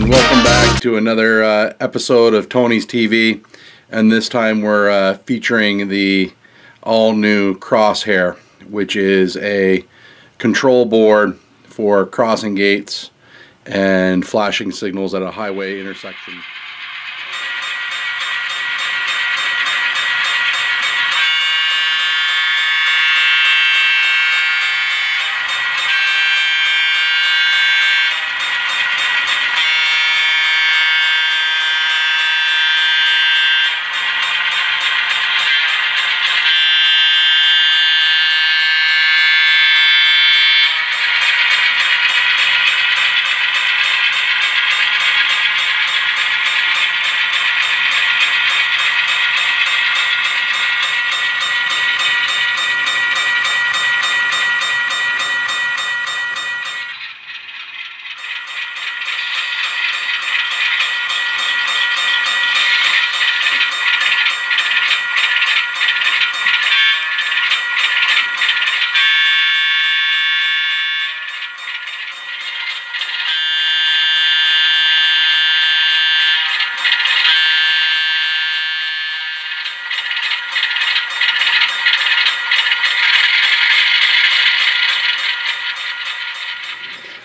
welcome back to another uh, episode of Tony's TV. And this time we're uh, featuring the all new Cross Hare, which is a control board for crossing gates and flashing signals at a highway intersection.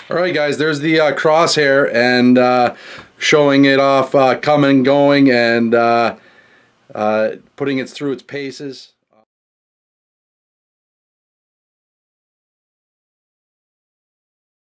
All right, guys, there's the uh, Cross Hare and uh, showing it off uh, coming, going, and uh, uh, putting it through its paces.